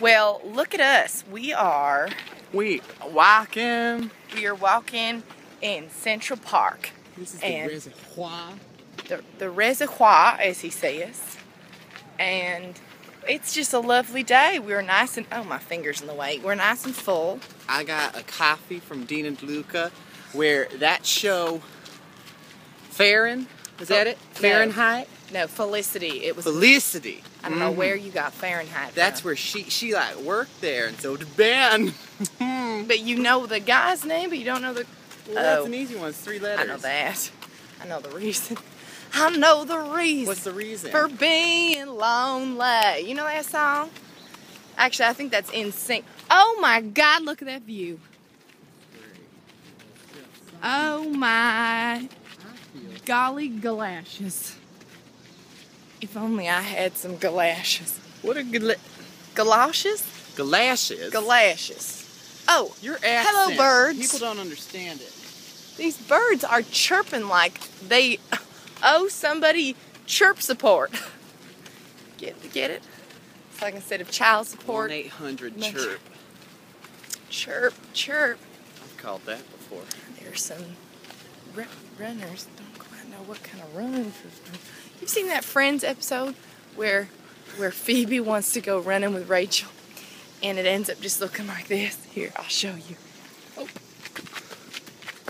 Well, look at us. We are We walking. we are walking in Central Park. This is And- the reservoir. The the reservoir, as he says. And it's just a lovely day. We were nice and oh my fingers in the way. We're nice and full. I got a coffee from Dean and DeLuca where that show Farron, is that oh, it? Fahrenheit? No, Felicity. It was Felicity. I don't know Mhm. where you got Fahrenheit. That's from. where she she like worked there and so did Ben. But you know the guy's name, but you don't know the that's Oh. an easy one. It's three letters. I know that. I know the reason. I know the reason. What's the reason? for being lonely. You know that song? Actually, I think that's NSYNC. Oh my God! Look at that view. Oh my golly galoshes! If only I had some galoshes. What a good Galoshes? galoshes. Galoshes. Oh, Your accent. Hello, birds. People don't understand it. these birds are chirping like they owe oh, somebody chirp support. Get get it? It's like instead of child support, eight hundred chirp. chirp, chirp. I've called that before. There's some ru- runners. Don't know what kind of runs. You've seen that Friends episode where where Phoebe wants to go running with Rachel, and it ends up just looking like this. Here, I'll show you. Oh.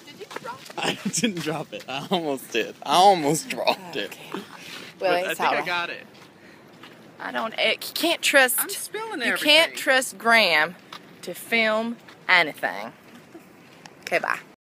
Did you drop it? I didn't drop it. I almost did. I almost dropped it. Well, But I think I got it. I don't. eh, You can't trust. I'm spilling everything. you can't trust Graham to film anything. Okay, bye.